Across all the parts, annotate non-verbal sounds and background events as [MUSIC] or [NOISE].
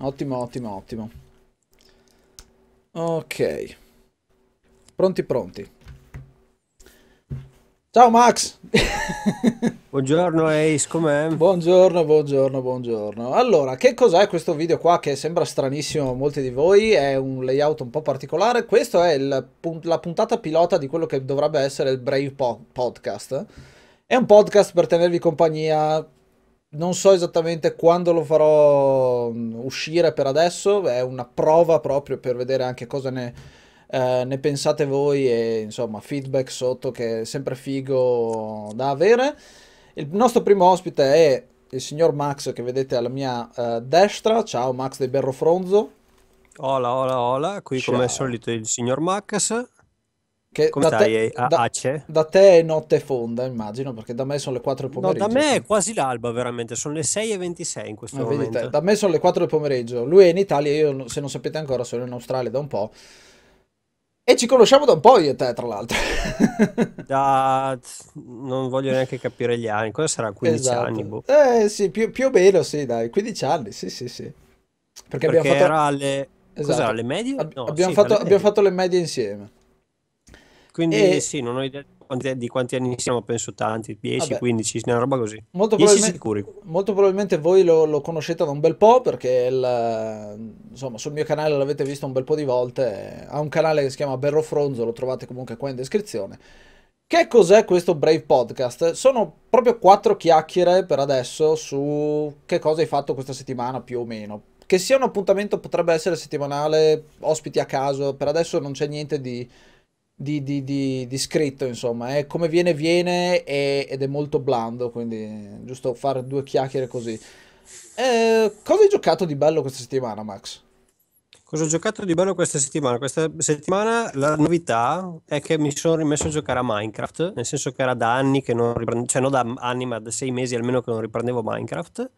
Ottimo, ottimo, ottimo. Ok. Pronti, pronti. Ciao Max! [LAUGHS] Buongiorno Ace, com'è? Buongiorno, buongiorno, buongiorno. Allora, che cos'è questo video qua che sembra stranissimo a molti di voi? È un layout un po' particolare. Questo è il la puntata pilota di quello che dovrebbe essere il Brave po- Podcast. È un podcast per tenervi compagnia. Non so esattamente quando lo farò mm, uscire per adesso. È una prova proprio per vedere anche cosa ne eh, ne pensate voi e insomma feedback sotto che è sempre figo da avere. Il nostro primo ospite è il signor Max che vedete alla mia uh, destra. Ciao Max del Berro Fronzo. Hola, hola, hola. Qui Ciao. come al solito il signor Max. Che Come stai, te, a- da, Ace? Da te è notte fonda, immagino, perché da me sono le 4 del pomeriggio. No, da me è quasi l'alba, veramente. Sono le 6 e 26 in questo Ma momento. Vedete, da me sono le 4 del pomeriggio. Lui è in Italia, io, se non sapete ancora, sono in Australia da un po'. E ci conosciamo da un po' io e te, tra l'altro. [LAUGHS] da... Non voglio neanche capire gli anni. Cosa sarà? 15 esatto. anni? Boh. Eh sì, più, più, o meno sì, dai. 15 anni, sì, sì, sì. Perché, Perché abbiamo fatto... era alle... Esatto. Cos'era, le medie? No, abbiamo, sì, fatto, abbiamo fatto le medie insieme. Quindi e... sì, non ho idea di quanti anni siamo, penso tanti, 10, Vabbè. 15, una roba così. Molto, probabilmente, molto probabilmente voi lo, lo, conoscete da un bel po' perché il, insomma, sul mio canale l'avete visto un bel po' di volte. Ha un canale che si chiama Berro Fronzo, lo trovate comunque qua in descrizione. Che cos'è questo Brave Podcast? Sono proprio quattro chiacchiere per adesso su che cosa hai fatto questa settimana più o meno. Che sia un appuntamento potrebbe essere settimanale, ospiti a caso, per adesso non c'è niente di di, di, di, di, scritto, insomma, è come viene viene e, ed è molto blando, quindi giusto fare due chiacchiere così. Eh, cosa hai giocato di bello questa settimana, Max? Cosa ho giocato di bello questa settimana? Questa settimana la novità è che mi sono rimesso a giocare a Minecraft, nel senso che era da anni che non riprendevo, cioè non da anni, ma da sei mesi almeno che non riprendevo Minecraft.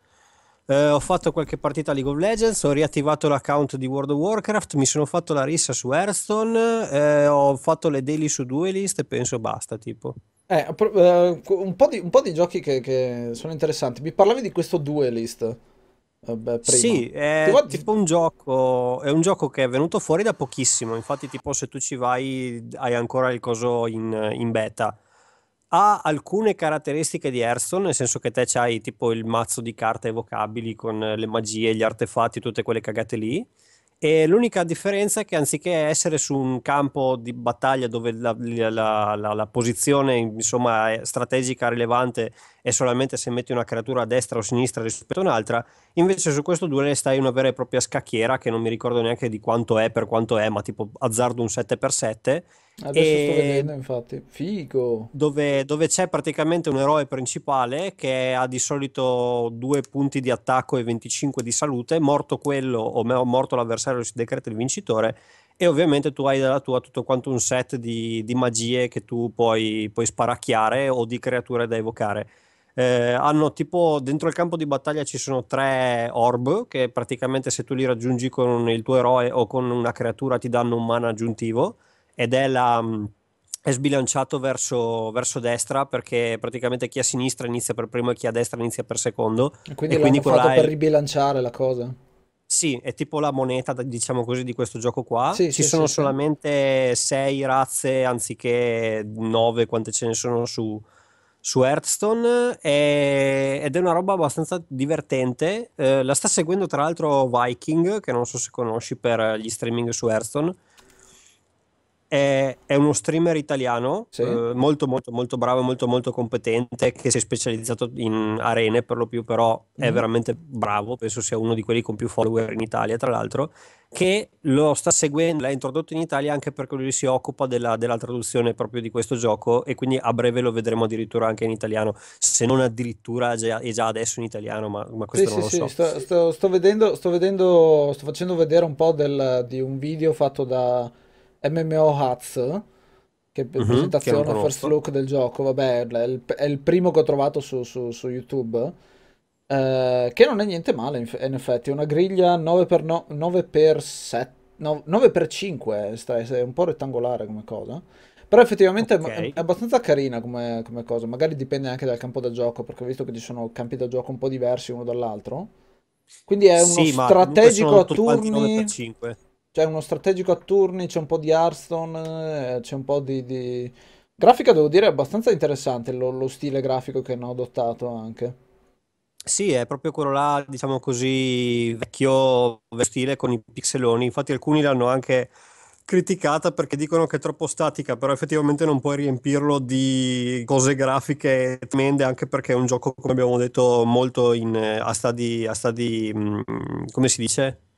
Eh, ho fatto qualche partita League of Legends, ho riattivato l'account di World of Warcraft, mi sono fatto la rissa su Hearthstone, eh, ho fatto le daily su Duelist e penso basta, tipo. Eh, uh, un, po di, un, po di, giochi che, che, sono interessanti. Mi parlavi di questo Duelist? Vabbè, sì, è ti... tipo un gioco, è un gioco che è venuto fuori da pochissimo, infatti tipo se tu ci vai hai ancora il coso in, in beta ha alcune caratteristiche di Hearthstone, nel senso che te c'hai tipo il mazzo di carte evocabili con le magie, gli artefatti, tutte quelle cagate lì. E l'unica differenza è che anziché essere su un campo di battaglia dove la, la, la, la posizione insomma, strategica rilevante è solamente se metti una creatura a destra o a sinistra rispetto a un'altra, invece su questo duello stai una vera e propria scacchiera che non mi ricordo neanche di quanto è per quanto è, ma tipo azzardo un 7x7 Adesso e sto vedendo, infatti. Figo. Dove, dove, c'è praticamente un eroe principale che ha di solito due punti di attacco e 25 di salute. Morto quello o morto l'avversario, si decreta il vincitore. E ovviamente tu hai dalla tua tutto quanto un set di, di magie che tu puoi, puoi sparacchiare o di creature da evocare. Eh, hanno tipo dentro il campo di battaglia ci sono tre orb che praticamente se tu li raggiungi con il tuo eroe o con una creatura ti danno un mana aggiuntivo ed è la mm, è sbilanciato verso, verso, destra perché praticamente chi a sinistra inizia per primo e chi a destra inizia per secondo. E quindi, e quindi fatto per ribilanciare la cosa? Sì, è tipo la moneta, diciamo così, di questo gioco qua. Sì, Ci sì, sono sì, solamente sei razze anziché nove, quante ce ne sono su, su Hearthstone e, ed è una roba abbastanza divertente. Eh, la sta seguendo tra l'altro Viking, che non so se conosci per gli streaming su Hearthstone è, è uno streamer italiano sì. eh, molto molto molto bravo, molto molto competente che si è specializzato in arene per lo più, però mm. è mm-hmm. veramente bravo, penso sia uno di quelli con più follower in Italia tra l'altro, che lo sta seguendo, l'ha introdotto in Italia anche perché lui si occupa della, della traduzione proprio di questo gioco e quindi a breve lo vedremo addirittura anche in italiano, se non addirittura già, è già adesso in italiano, ma, ma questo sì, non sì, lo so. Sto, sto, sto, vedendo, sto vedendo, sto facendo vedere un po' del, di un video fatto da MMO Hats, che è uh-huh, presentazione che first look del gioco, vabbè, è il, è il, primo che ho trovato su, su, su YouTube, eh, che non è niente male in, effetti, è una griglia 9x, 9x7, 9x5, è un po' rettangolare come cosa. Però effettivamente okay. è, è, abbastanza carina come, come, cosa. Magari dipende anche dal campo da gioco, perché ho visto che ci sono campi da gioco un po' diversi uno dall'altro. Quindi è uno sì, strategico a turni. C'è uno strategico a turni, c'è un po' di Hearthstone, eh, c'è un po' di, di... Grafica devo dire è abbastanza interessante lo, lo stile grafico che hanno adottato anche. Sì, è proprio quello là, diciamo così, vecchio stile con i pixeloni. Infatti alcuni l'hanno anche criticata perché dicono che è troppo statica, però effettivamente non puoi riempirlo di cose grafiche tremende, anche perché è un gioco, come abbiamo detto, molto in, a stadi, a stadi, mm, come si dice?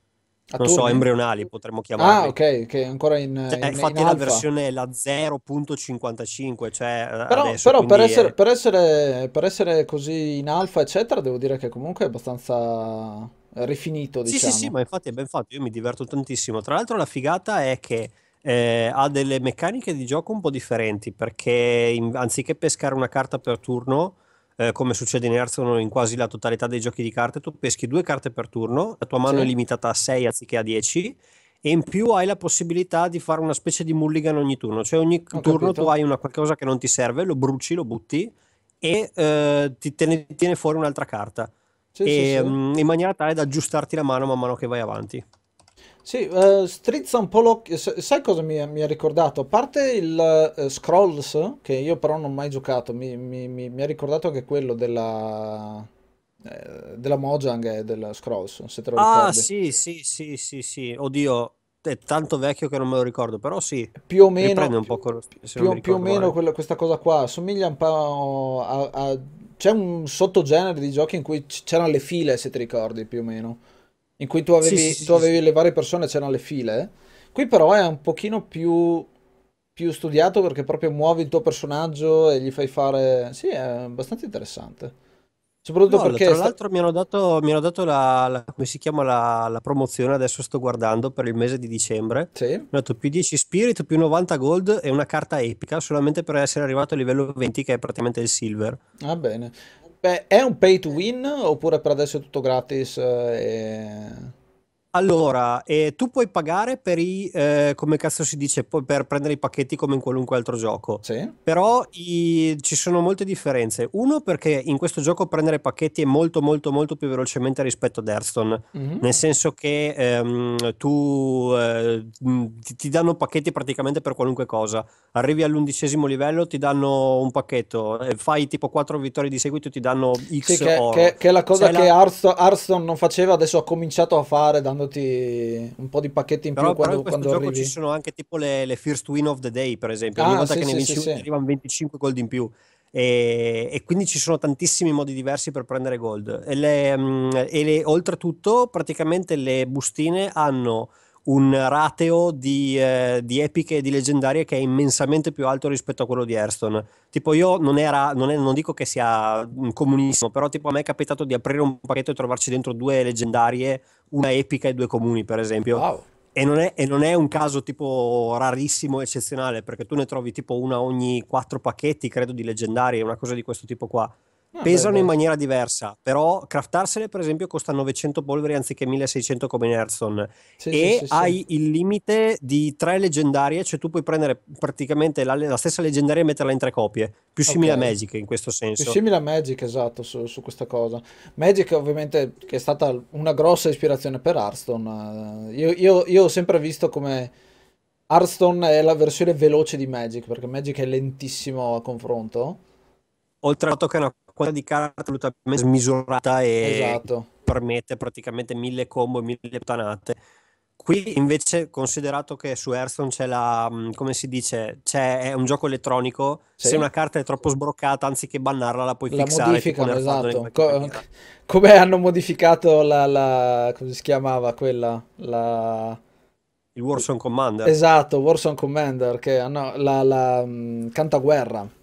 Non so, embrionali potremmo chiamarli. Ah, ok, che è ancora in, cioè, in Infatti in la versione è la 0.55, cioè però, adesso, però per, essere, è... per, essere, per, essere, così in alfa, eccetera, devo dire che comunque è abbastanza rifinito, diciamo. Sì, sì, sì, diciamo. ma infatti è ben fatto, io mi diverto tantissimo. Tra l'altro la figata è che eh, ha delle meccaniche di gioco un po' differenti, perché in, anziché pescare una carta per turno eh, come succede in Hearthstone in quasi la totalità dei giochi di carte, tu peschi due carte per turno, la tua mano sì. è limitata a 6 anziché a 10 e in più hai la possibilità di fare una specie di mulligan ogni turno, cioè ogni Ho turno capito. tu hai una qualcosa che non ti serve, lo bruci, lo butti e eh, ti tiene, tiene, fuori un'altra carta sì, e, sì, mh, mm, in maniera tale da aggiustarti la mano man mano che vai avanti. Sì, uh, strizza un po' l'occhio. Sai cosa mi, mi ha ricordato? A parte il uh, Scrolls, che io però non ho mai giocato, mi, mi, mi ha ricordato anche quello della, eh, della Mojang e del Scrolls, se te lo ah, ricordi. sì, sì, sì, sì, sì. Oddio, è tanto vecchio che non me lo ricordo, però sì. Più o meno, un po quello, più, più o meno quello, questa cosa qua. Somiglia un po' a, a... C'è un sottogenere di giochi in cui c'erano le file, se ti ricordi, più o meno in cui tu avevi, sì, sì, tu avevi le varie persone, c'erano le file. Qui però è un pochino più, più studiato perché proprio muovi il tuo personaggio e gli fai fare... Sì, è abbastanza interessante. Soprattutto no, perché... Tra l'altro mi hanno dato, mi hanno dato la, la, come si chiama, la, la, promozione, adesso sto guardando, per il mese di dicembre. Sì. Mi hanno dato più 10 spirit, più 90 gold e una carta epica, solamente per essere arrivato a livello 20 che è praticamente il silver. Va bene. Beh, è un pay to win oppure per adesso è tutto gratis? eh, allora, eh, tu puoi pagare per i, eh, come cazzo si dice, per prendere i pacchetti come in qualunque altro gioco. Sì. Però i- ci sono molte differenze. Uno, perché in questo gioco prendere pacchetti è molto, molto, molto più velocemente rispetto ad Hearthstone. Mhm. Nel senso che ehm, tu eh, ti, ti danno pacchetti praticamente per qualunque cosa. Arrivi all'undicesimo livello, ti danno un pacchetto, fai tipo 4 vittorie di seguito, ti danno X Sì, che, oro. che- che è la cosa Se che la... Hearthstone non faceva, adesso ha cominciato a fare dando dandoti un po' di pacchetti in però, più però quando, in questo quando gioco ci sono anche tipo le, le, first win of the day, per esempio. Ogni ah, volta sì, che ne vinci sì, sì. arrivano 25 gold in più. E, e, quindi ci sono tantissimi modi diversi per prendere gold. E, le, mm, e le, oltretutto, praticamente le bustine hanno un rateo di, eh, di, epiche e di leggendarie che è immensamente più alto rispetto a quello di Hearthstone. Tipo io non, era, non, è, non dico che sia comunissimo, però tipo a me è capitato di aprire un pacchetto e trovarci dentro due leggendarie, una epica e due comuni per esempio. Wow. E non, è, e non, è, un caso tipo rarissimo, eccezionale, perché tu ne trovi tipo una ogni quattro pacchetti, credo, di leggendarie, una cosa di questo tipo qua. Ah, pesano in maniera diversa, però craftarsele per esempio costa 900 polveri anziché 1600 come in Hearthstone sì, e sì, sì, hai il limite di tre leggendarie, cioè tu puoi prendere praticamente la, la stessa leggendaria e metterla in tre copie, più simile okay. a Magic in questo senso. Più simile a Magic, esatto, su, su, questa cosa. Magic ovviamente che è stata una grossa ispirazione per Hearthstone. Io, io, io ho sempre visto come... Hearthstone è la versione veloce di Magic, perché Magic è lentissimo a confronto. Oltre al fatto che è una quantità di carte assolutamente smisurata e esatto. permette praticamente mille combo e mille puttanate. Qui invece, considerato che su Hearthstone c'è la, mm, come si dice, c'è, è un gioco elettronico, sì. se una carta è troppo sbroccata, anziché bannarla, la puoi la fissare. modificano, esatto. Co- come hanno modificato la, la, come si chiamava quella? La... Il Warzone Commander. Esatto, Warzone Commander, che hanno la, la, la mm, Cantaguerra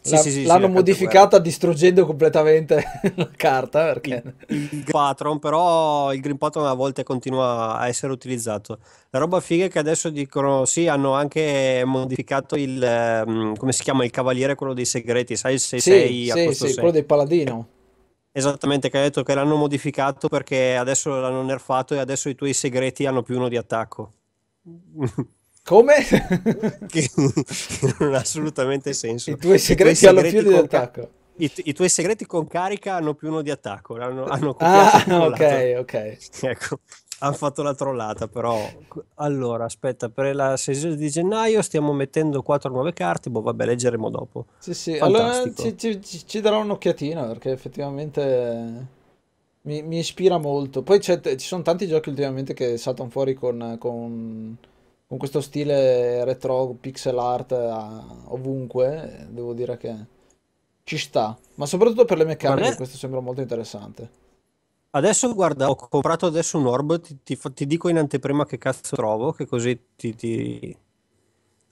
sì, la, sì, sì, l'hanno modificata distruggendo completamente [LAUGHS] la carta. Perché... Il, il Patron, però il Green Patron a volte continua a essere utilizzato. La roba figa è che adesso dicono sì, hanno anche modificato il um, come si chiama il cavaliere, quello dei segreti, sai il 6 sì, sì, sì, quello dei paladino. Esattamente, che ha detto che l'hanno modificato perché adesso l'hanno nerfato e adesso i tuoi segreti hanno più uno di attacco. [LAUGHS] Come? [LAUGHS] che non ha assolutamente senso. I tuoi segreti, hanno più di attacco. i, i, tuoi segreti con carica hanno più uno di attacco. Hanno, hanno ah, [LAUGHS] ok, ok. [LAUGHS] Ecco, hanno fatto la trollata, però... Allora, aspetta, per la sessione di gennaio stiamo mettendo quattro nuove carte, boh, vabbè, leggeremo dopo. Sì, sì, Fantastico. allora ci, ci, ci darò un'occhiatina, perché effettivamente... Mi, mi, ispira molto. Poi ci sono tanti giochi ultimamente che saltano fuori con, con, con questo stile retro pixel art a, ovunque. Devo dire che ci sta. Ma soprattutto per le meccaniche, Guarda... questo sembra molto interessante. Adesso guarda, ho comprato adesso un orb, ti, ti, ti dico in anteprima che cazzo trovo, che così ti, ti,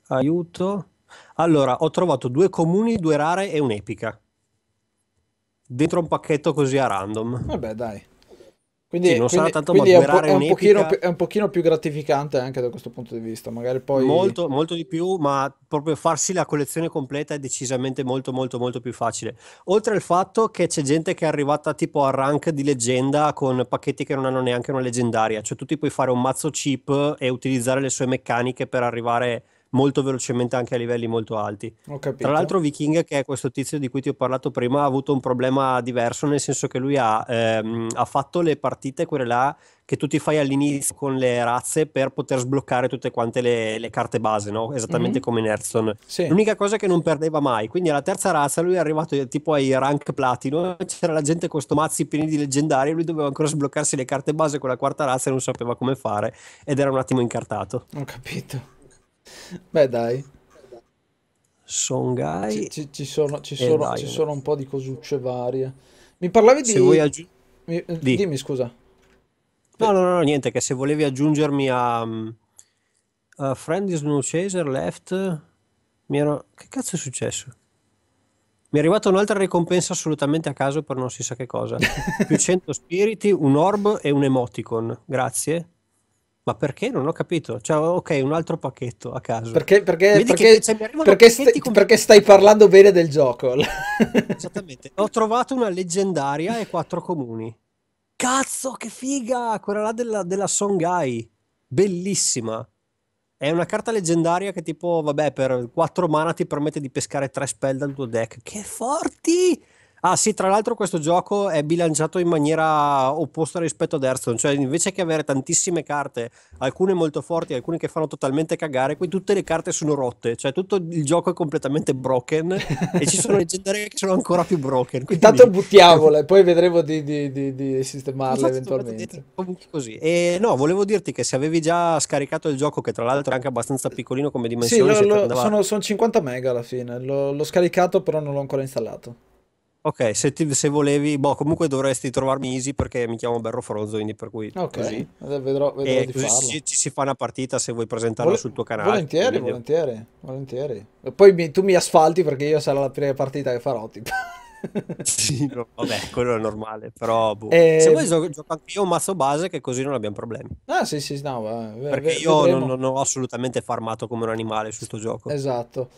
aiuto. Allora, ho trovato due comuni, due rare e un'epica dentro un pacchetto così a random. Vabbè, dai. Quindi, sì, non quindi, tanto quindi è, un po', è, un pochino, è, un pochino, più gratificante anche da questo punto di vista. Magari poi... Molto, molto di più, ma proprio farsi la collezione completa è decisamente molto, molto, molto più facile. Oltre al fatto che c'è gente che è arrivata tipo a rank di leggenda con pacchetti che non hanno neanche una leggendaria. Cioè tu ti puoi fare un mazzo cheap e utilizzare le sue meccaniche per arrivare molto velocemente anche a livelli molto alti. Tra l'altro Viking, che è questo tizio di cui ti ho parlato prima, ha avuto un problema diverso, nel senso che lui ha, ehm, ha fatto le partite, quelle là, che tu ti fai all'inizio con le razze per poter sbloccare tutte quante le, le carte base, no? esattamente mm-hmm. come in Hearthstone. Sì. L'unica cosa è che non perdeva mai, quindi alla terza razza lui è arrivato tipo ai rank platino, c'era la gente con sto mazzi pieni di leggendari, lui doveva ancora sbloccarsi le carte base con la quarta razza e non sapeva come fare ed era un attimo incartato. Ho capito. Beh, dai. Songhai. Ci, ci, ci, sono, ci, sono, ci sono un po' di cosucce varie. Mi parlavi di... Se vuoi aggi- Mi... Di. Dimmi, scusa. No, no, no, niente, che se volevi aggiungermi a... Um, a Friend is No Chaser Left... Mi ero... Che cazzo è successo? Mi è arrivata un'altra ricompensa assolutamente a caso per non si sa che cosa. [LAUGHS] Più 100 spiriti, un orb e un emoticon. Grazie. Ma perché? Non ho capito. Cioè, ok, un altro pacchetto a caso. Perché, perché, perché, perché, stai, perché, stai, parlando bene del gioco. [LAUGHS] Esattamente. Ho trovato una leggendaria e quattro comuni. Cazzo, che figa! Quella là della, della Songhai. Bellissima. È una carta leggendaria che tipo, vabbè, per 4 mana ti permette di pescare 3 spell dal tuo deck. Che forti! Ah sì, tra l'altro questo gioco è bilanciato in maniera opposta rispetto ad Hearthstone, cioè invece che avere tantissime carte, alcune molto forti, alcune che fanno totalmente cagare, qui tutte le carte sono rotte, cioè tutto il gioco è completamente broken e ci sono leggendarie [LAUGHS] che sono ancora più broken. Quindi... Intanto buttiamole, poi vedremo di, di, di, di sistemarle eventualmente. Comunque così. E no, volevo dirti che se avevi già scaricato il gioco, che tra l'altro è anche abbastanza piccolino come dimensioni... Sì, lo, lo, sono, sono, 50 mega alla fine, l'ho, l'ho scaricato però non l'ho ancora installato. Ok, se, ti, se, volevi, boh, comunque dovresti trovarmi easy perché mi chiamo Berro Fronzo, quindi per cui Ok, così. vedrò, vedrò E di così farlo. ci, ci si fa una partita se vuoi presentarla Vole- sul tuo canale. volentieri, volentieri, volentieri. E poi mi- tu mi asfalti perché io sarà la prima partita che farò, tipo. [LAUGHS] Sì, no, vabbè, quello è normale, però boh. E- Se vuoi gio- gioco anche io un mazzo base che così non abbiamo problemi. Ah, sì, sì, no, va- ve- Perché ve- io non, non ho assolutamente farmato come un animale su sto gioco. Esatto.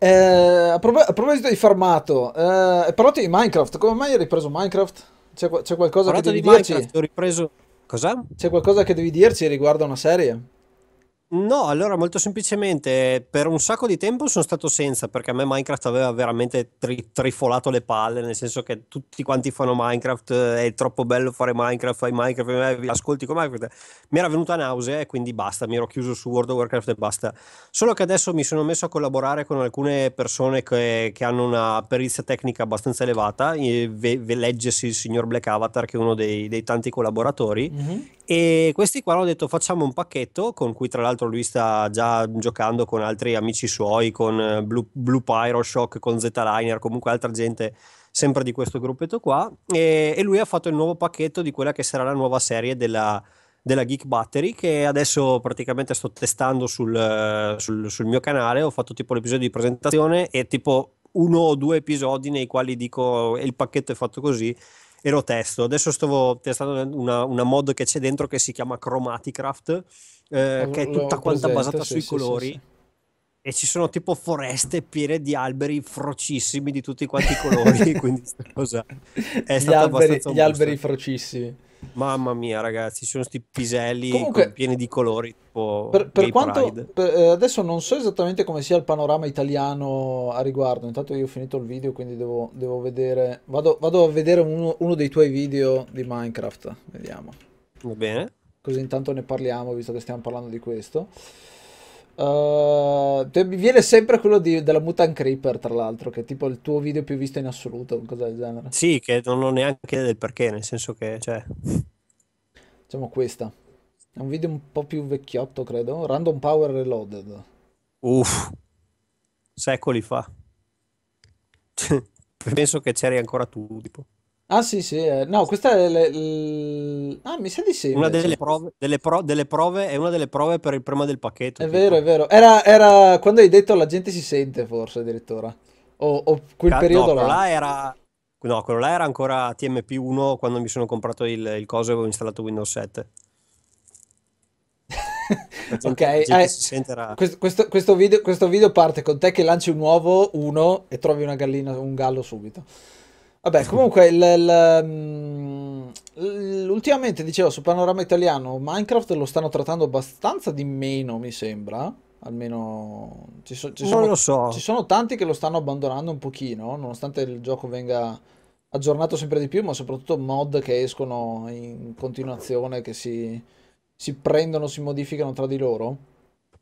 Eh, a, prop- a proposito di farmato, eh, hai parlato di Minecraft. Come mai hai ripreso Minecraft? C'è, c'è qualcosa che devi di dirci? Minecraft, ho ripreso... Cosa? C'è qualcosa che devi dirci riguardo a una serie? No, allora molto semplicemente per un sacco di tempo sono stato senza perché a me Minecraft aveva veramente tri- trifolato le palle, nel senso che tutti quanti fanno Minecraft, eh, è troppo bello fare Minecraft, fai Minecraft, ascolti con Minecraft. Mi era venuta nausea e quindi basta, mi ero chiuso su World of Warcraft e basta. Solo che adesso mi sono messo a collaborare con alcune persone che, che hanno una perizia tecnica abbastanza elevata, ve, ve leggesi il signor Black Avatar che è uno dei, dei tanti collaboratori. Mhm. E questi qua hanno detto facciamo un pacchetto con cui tra l'altro lui sta già giocando con altri amici suoi, con eh, Blue, Blue Pyro con Z-Liner, comunque altra gente sempre di questo gruppetto qua. E, e lui ha fatto il nuovo pacchetto di quella che sarà la nuova serie della, della Geek Battery che adesso praticamente sto testando sul, sul- sul mio canale. Ho fatto tipo l'episodio di presentazione e tipo uno o due episodi nei quali dico "E il pacchetto è fatto così e lo testo. Adesso stavo testando una, una mod che c'è dentro che si chiama Chromaticraft, eh, che è L'ho tutta quanta presente, basata sì, sui sì, colori. sì. E ci sono tipo foreste piene di alberi frocissimi di tutti quanti i colori, [LAUGHS] quindi questa cosa è Gli stata alberi, abbastanza gli alberi frocissimi. Mamma mia, ragazzi, ci sono sti piselli Comunque, pieni di colori. Tipo per, per quanto per, eh, adesso non so esattamente come sia il panorama italiano a riguardo. Intanto io ho finito il video, quindi devo, devo vedere. Vado, vado, a vedere uno, uno, dei tuoi video di Minecraft. Vediamo. Va bene. Così intanto ne parliamo, visto che stiamo parlando di questo. Uh, mi viene sempre quello di, della Mutant Creeper, tra l'altro, che è tipo il tuo video più visto in assoluto, cosa del genere. Sì, che non ho neanche del perché, nel senso che, cioè... Diciamo questa. È un video un po' più vecchiotto, credo. Random Power Reloaded. Uff. Secoli fa. [LAUGHS] Penso che c'eri ancora tu, tipo. Ah sì sì, eh, no questa è le- l- Ah mi sa di sì Una delle prove, delle, pro- delle prove, è una delle prove per il prima del pacchetto. È vero, è vero. Era, era quando hai detto la gente si sente forse addirittura. O, o quel Ca- periodo no, quello là. là era, no, quello là era ancora TMP1 quando mi sono comprato il, il coso e avevo installato Windows 7. [LAUGHS] gente, ok, eh, questo, questo, questo, video, questo video parte con te che lanci un uovo, uno, e trovi una gallina, un gallo subito. Vabbè, comunque, il, il, mm, ultimamente dicevo sul panorama italiano, Minecraft lo stanno trattando abbastanza di meno, mi sembra. Almeno ci, so, ci, sono, so. ci sono tanti che lo stanno abbandonando un pochino, nonostante il gioco venga aggiornato sempre di più, ma soprattutto mod che escono in continuazione, che si, si prendono, si modificano tra di loro.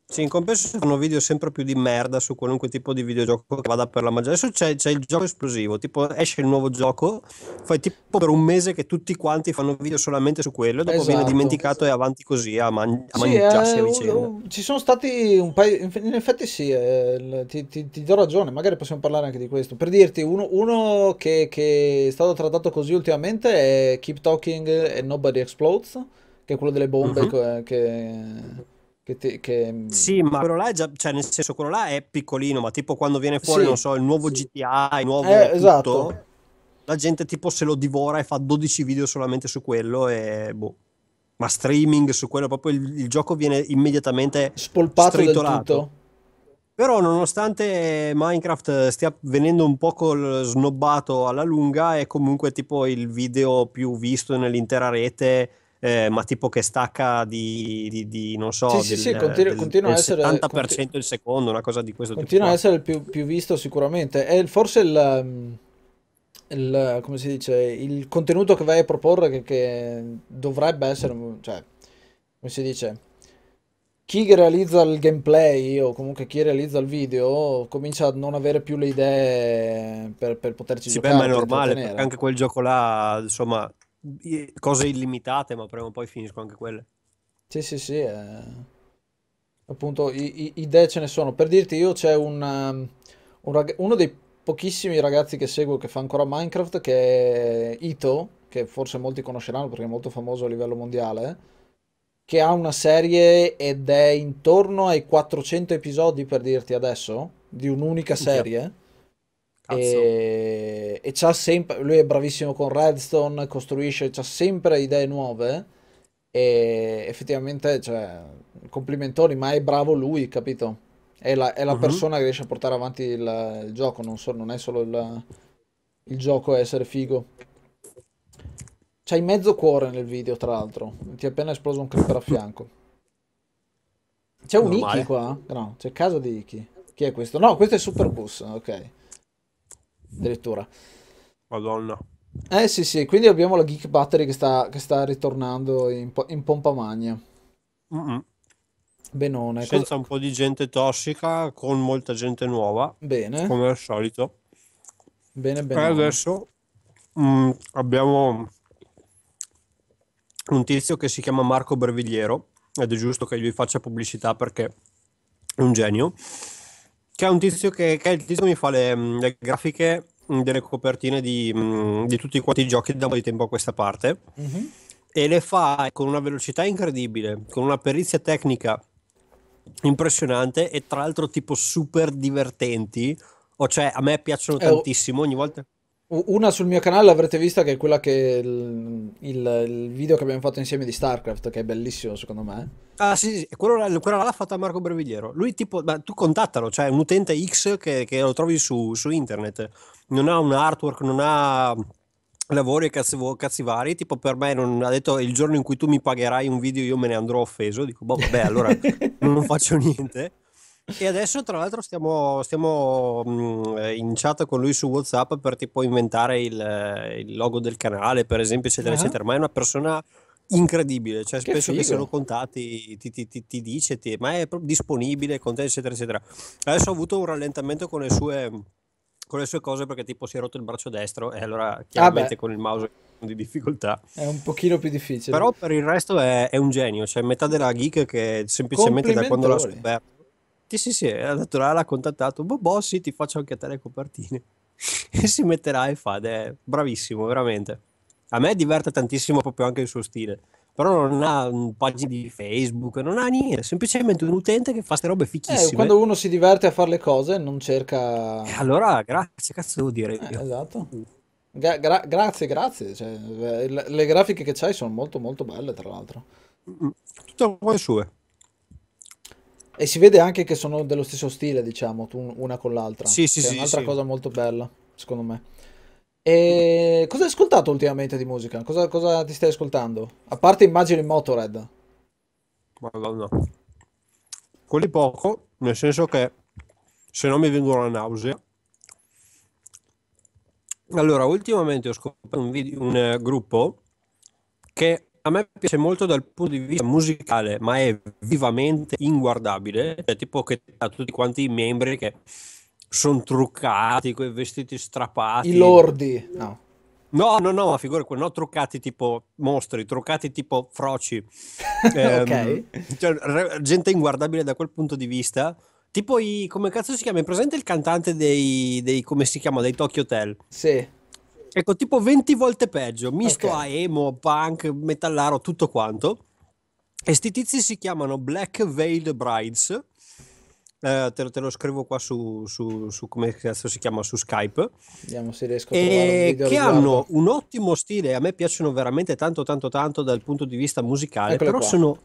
Sì, in compenso fanno video sempre più di merda su qualunque tipo di videogioco che vada per la maggiore. Adesso c'è, c'è il gioco esplosivo, tipo esce il nuovo gioco, fai tipo per un mese che tutti quanti fanno video solamente su quello e dopo esatto. viene dimenticato e avanti così a, man- a sì, mangiarsi eh, a vicenda. Ci sono stati un paio, in effetti sì, eh, ti, ti, ti, do ragione, magari possiamo parlare anche di questo. Per dirti, uno, uno che, che, è stato trattato così ultimamente è Keep Talking and Nobody Explodes, che è quello delle bombe uh-huh. che che, te, che... Sì, ma quello là è già, cioè nel senso quello là è piccolino, ma tipo quando viene fuori, sì. non so, il nuovo GTA, il nuovo eh, esatto. la gente tipo se lo divora e fa 12 video solamente su quello e boh. Ma streaming su quello, proprio il, il gioco viene immediatamente spolpato del tutto. Però nonostante Minecraft stia venendo un po' snobbato alla lunga, è comunque tipo il video più visto nell'intera rete eh, ma tipo che stacca di, di, di non so, sì, del, sì, continua, del, continua del essere, 70% continu- il secondo, una cosa di questo continua tipo. Continua a essere il più, più, visto sicuramente. È forse il, mm, il, come si dice, il contenuto che vai a proporre che, che dovrebbe essere, cioè, come si dice, chi realizza il gameplay o comunque chi realizza il video comincia a non avere più le idee per, per poterci sì, giocare. Beh, ma è normale, perché anche quel gioco là, insomma, cose illimitate, ma prima o poi finiscono anche quelle. Sì, sì, sì. Eh... Appunto, i, i, idee ce ne sono. Per dirti, io c'è un, um, un rag... uno dei pochissimi ragazzi che seguo che fa ancora Minecraft, che è Ito, che forse molti conosceranno perché è molto famoso a livello mondiale, che ha una serie ed è intorno ai 400 episodi, per dirti adesso, di un'unica serie. E, e c'ha sempre, lui è bravissimo con Redstone, costruisce, c'ha sempre idee nuove e effettivamente, cioè, complimentoni, ma è bravo lui, capito? È la, è la uh-huh. persona che riesce a portare avanti il, il gioco, non, so, non, è solo il, il gioco a essere figo. C'hai mezzo cuore nel video, tra l'altro. Ti è appena esploso un creeper a fianco. C'è un Normale. Iki qua? No, c'è casa di Iki. Chi è questo? No, questo è Super Bus, addirittura. Madonna. Eh sì sì, quindi abbiamo la Geek Battery che sta, che sta ritornando in, in pompa magna. Mm-mm. Benone. Senza un po' di gente tossica, con molta gente nuova. Bene. Come al solito. Bene, bene. E adesso mh, mm, abbiamo un tizio che si chiama Marco Bervigliero, ed è giusto che gli faccia pubblicità perché è un genio che è un tizio che, che il tizio mi fa le, mm, le grafiche mm, delle copertine di, mm, di, tutti quanti i giochi da un po' di tempo a questa parte mm-hmm. e le fa con una velocità incredibile, con una perizia tecnica impressionante e tra l'altro tipo super divertenti. O cioè, a me piacciono eh, tantissimo ogni volta. Una sul mio canale l'avrete vista che è quella che il, il, il, video che abbiamo fatto insieme di StarCraft, che è bellissimo secondo me. Ah sì, sì. Quello, quella l'ha fatta Marco Brevigliero. Lui tipo, ma tu contattalo, cioè un utente X che, che lo trovi su, su, internet. Non ha un artwork, non ha lavori e cazzi, cazzi vari, tipo per me non ha detto il giorno in cui tu mi pagherai un video io me ne andrò offeso, dico boh vabbè allora [LAUGHS] non faccio niente. E adesso tra l'altro stiamo, stiamo mh, in chat con lui su Whatsapp per tipo inventare il, il logo del canale per esempio eccetera uh-huh. eccetera, ma è una persona incredibile, cioè che spesso figo. che se lo contatti ti, ti, ti, ti dice ti, ma è disponibile con te eccetera eccetera. Adesso ho avuto un rallentamento con le sue con le sue cose perché tipo si è rotto il braccio destro e allora ah, chiaramente ah con il mouse di difficoltà. È un pochino più difficile. Però per il resto è, è un genio, cioè metà della geek che semplicemente da quando l'ha scoperto. Sì, sì, sì, ha detto l'ha contattato, boh, boh, sì, ti faccio anche a te le copertine. [LAUGHS] e si metterà e fa, ed è bravissimo, veramente. A me diverte tantissimo proprio anche il suo stile però non ha pagine di Facebook, non ha niente, semplicemente un utente che fa queste robe fichissime. Eh, quando uno si diverte a fare le cose non cerca... Eh, allora, grazie, cazzo devo dire. Eh, esatto. Gra- gra- grazie, grazie. Cioè, le, le, grafiche che c'hai sono molto molto belle, tra l'altro. Tutte le sue. E si vede anche che sono dello stesso stile, diciamo, una con l'altra. Sì, sì, sì. È un'altra sì. cosa molto bella, secondo me. E cosa hai ascoltato ultimamente di musica? Cosa, cosa ti stai ascoltando? A parte immagino il Motorhead. Madonna. Quelli poco, nel senso che se no mi vengono la nausea. Allora, ultimamente ho scoperto un, video, un uh, gruppo che a me piace molto dal punto di vista musicale, ma è vivamente inguardabile. Cioè, tipo che ha tutti quanti i membri che sono truccati, quei vestiti strappati. I lordi, no. No, no, no, ma figura, no, truccati tipo mostri, truccati tipo froci. [LAUGHS] eh, ok. Cioè, gente inguardabile da quel punto di vista. Tipo i, come cazzo si chiama? È presente il cantante dei, dei come si chiama, dei Tokyo Hotel? Sì. Ecco, tipo 20 volte peggio, misto okay. a emo, punk, metallaro, tutto quanto. E sti tizi si chiamano Black Veiled Brides eh, te, lo, te, lo, scrivo qua su, su, su, come si chiama su Skype. Vediamo se riesco a video Che hanno un ottimo stile. A me piacciono veramente tanto, tanto, tanto dal punto di vista musicale. Eccole però qua. sono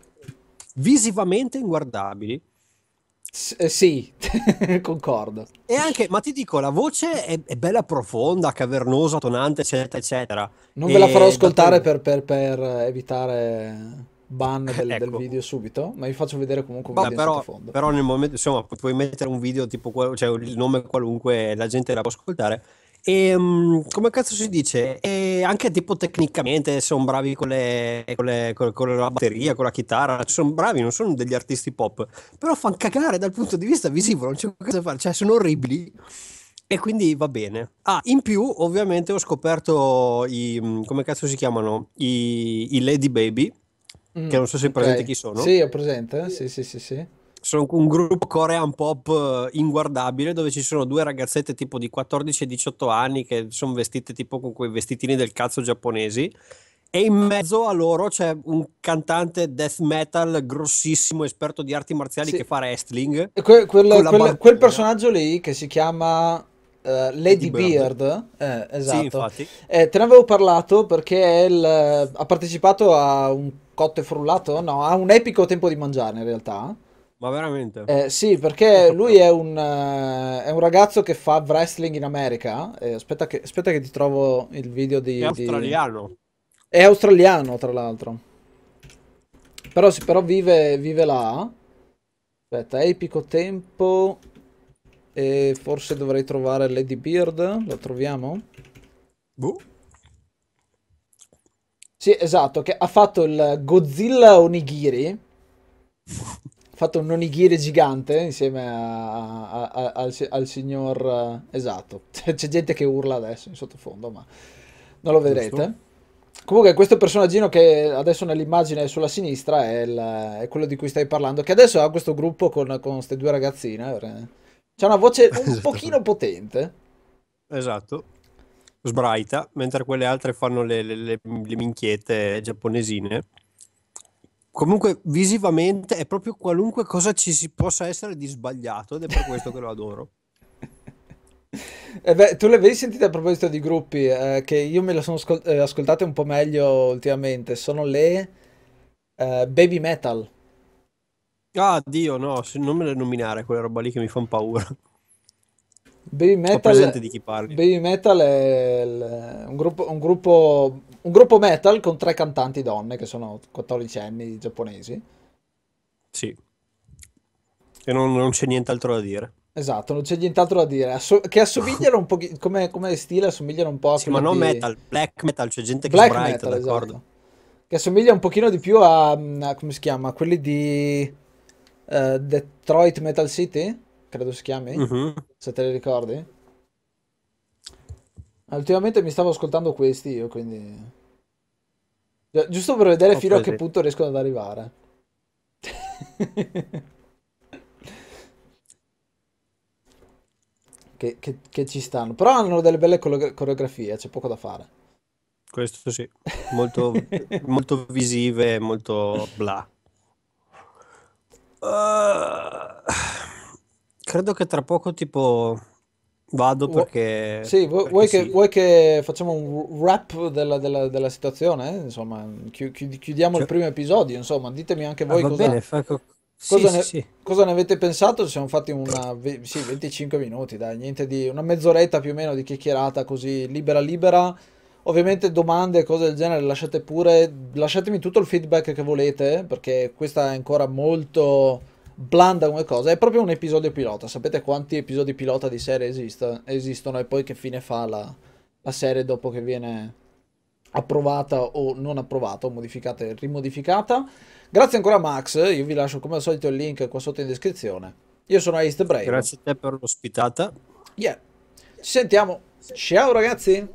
visivamente inguardabili. S- eh, sì, [LAUGHS] concordo. E anche, ma ti dico, la voce è, è, bella profonda, cavernosa, tonante, eccetera, eccetera. Non ve la farò ascoltare per, per, per evitare ban del, ecco. del, video subito, ma vi faccio vedere comunque un video però, però nel momento, insomma, puoi mettere un video tipo, cioè il nome qualunque, la gente la può ascoltare. E um, come cazzo si dice? E anche tipo tecnicamente sono bravi con, le, con, le, con, con, la batteria, con la chitarra, sono bravi, non sono degli artisti pop, però fanno cagare dal punto di vista visivo, non c'è cosa da fare, cioè sono orribili. E quindi va bene. Ah, in più, ovviamente ho scoperto i, come cazzo si chiamano? I, i Lady Baby, Mm, che non so se hai presente chi sono. Sì, ho presente, sì, sì, sì, sì. Sono un gruppo korean pop eh, inguardabile dove ci sono due ragazzette tipo di 14 e 18 anni che sono vestite tipo con quei vestitini del cazzo giapponesi e in mezzo a loro c'è un cantante death metal grossissimo, esperto di arti marziali sì. che fa wrestling. E que- quel, quel, quel, personaggio lì che si chiama uh, Lady, Lady Beard, Beard. Eh, esatto. Sì, eh, te ne avevo parlato perché il, ha partecipato a un cotto e frullato? No, ha un epico tempo di mangiare in realtà. Ma veramente? Eh, sì, perché lui è un, uh, è un, ragazzo che fa wrestling in America. Eh, aspetta, che, aspetta, che, ti trovo il video di... È australiano. Di... È australiano, tra l'altro. Però, sì, però vive, vive là. Aspetta, epico tempo... E forse dovrei trovare Lady Beard. Lo troviamo? Boh. Sì, esatto, che ha fatto il Godzilla Onigiri. [LAUGHS] Fatto un onigiri gigante insieme a, a, a, al, al, signor... Esatto, [LAUGHS] c'è, gente che urla adesso in sottofondo, ma non lo vedrete. Giusto. Comunque questo personaggino che adesso nell'immagine sulla sinistra è, il, è, quello di cui stai parlando, che adesso ha questo gruppo con queste due ragazzine. C'ha una voce un esatto. [LAUGHS] pochino potente. Esatto sbraita, mentre quelle altre fanno le, le, le, le minchiette giapponesine. Comunque, visivamente è proprio qualunque cosa ci si possa essere di sbagliato ed è per questo che lo adoro. [LAUGHS] Eh beh, tu le avevi sentite a proposito di gruppi eh, che io me le sono ascol- eh, ascoltate un po' meglio ultimamente. Sono le eh, Baby Metal. Ah, Dio, no, non me le nominare quelle roba lì che mi fanno paura. Baby Metal, di chi parli. Baby Metal è un gruppo, un, gruppo, un gruppo metal con tre cantanti donne che sono 14 anni giapponesi. Sì. E non, non c'è nient'altro da dire. Esatto, non c'è nient'altro da dire. Asso- che assomigliano un po' come, come stile, assomigliano un po' a sì, ma non di... metal, black metal, c'è gente che black sbraita, metal, d'accordo? Esatto. Che assomiglia un pochino di più a, a come si chiama, quelli di uh, Detroit Metal City, credo si chiami, uh-huh. se te li ricordi. Ultimamente mi stavo ascoltando questi io, quindi... Giusto per vedere Ho fino presente. a che punto riescono ad arrivare. [LAUGHS] che, che, che, ci stanno. Però hanno delle belle coreografie, c'è poco da fare. Questo sì, molto, [LAUGHS] molto visive, molto bla. Uh, credo che tra poco tipo vado perché... Sì, vuoi, perché vuoi, sì. Che, vuoi che, facciamo un wrap della, della, della situazione? Insomma, chiudiamo cioè... il primo episodio, insomma, ditemi anche voi ah, cosa... Bene, fa... Cosa, sì, ne, sì. cosa, ne, avete pensato? Ci siamo fatti una sì, 25 minuti, dai, niente di una mezz'oretta più o meno di chiacchierata così libera libera. Ovviamente domande e cose del genere lasciate pure, lasciatemi tutto il feedback che volete, perché questa è ancora molto blanda come cosa. È proprio un episodio pilota. Sapete quanti episodi pilota di serie esista, esistono e poi che fine fa la, la serie dopo che viene approvata o non approvata o modificata e rimodificata. Grazie ancora Max, io vi lascio come al solito il link qua sotto in descrizione. Io sono Ace Brave. Grazie a te per l'ospitata. Yeah. Ci sentiamo. Ciao ragazzi.